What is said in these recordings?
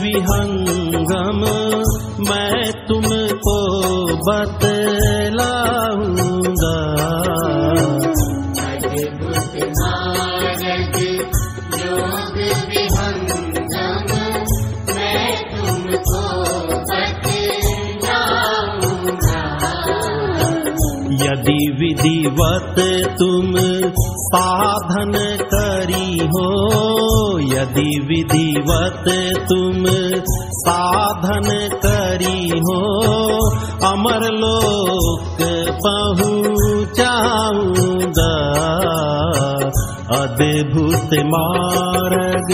मार्ग योग विहंगम मैं तुमको बतलाऊंगा अद्भुत मार्ग योग विहंगम मैं तुमको बतलाऊंगा। यदि विधिवत तुम साधन करी हो यदि विधिवत तुम साधन करी हो अमर लोक पहुँचाऊंगा। अद्भुत मार्ग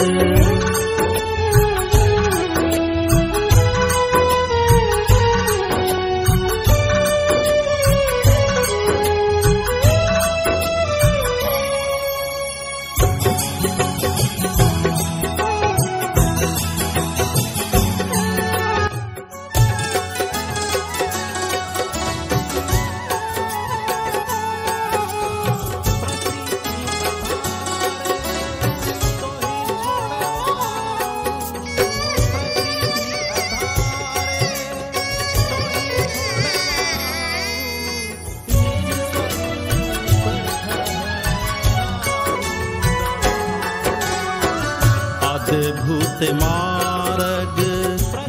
अद्भुत मार्ग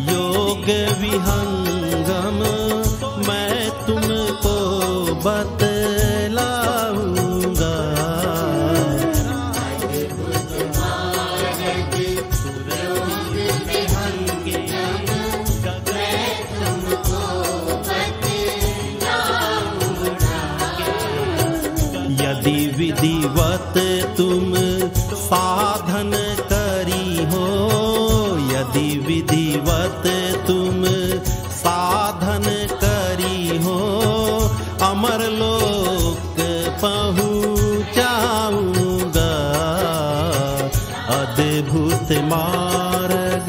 योग विहंगम मैं तुमको बतलाऊँगा। यदि विधिवत तुम साधन अद्भुत मार्ग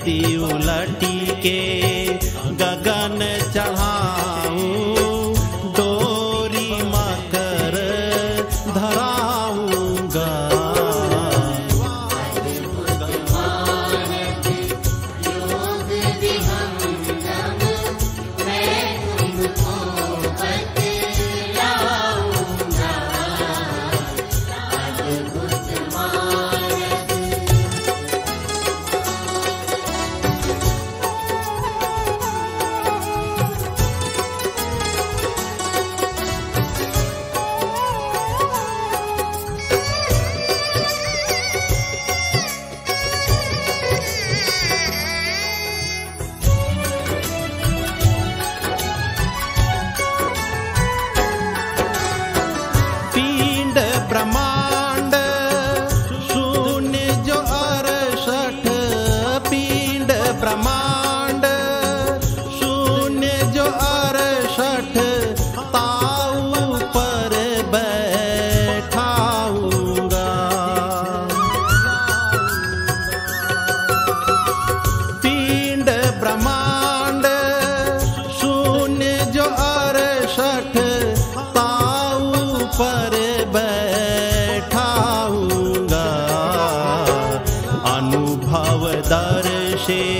सुरती उलटी के সে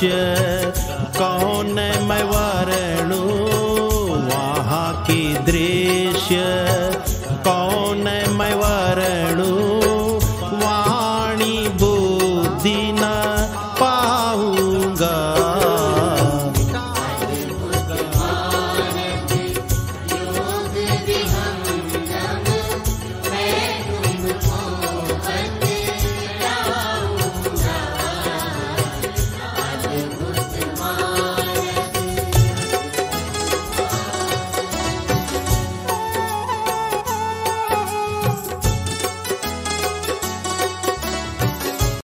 雪。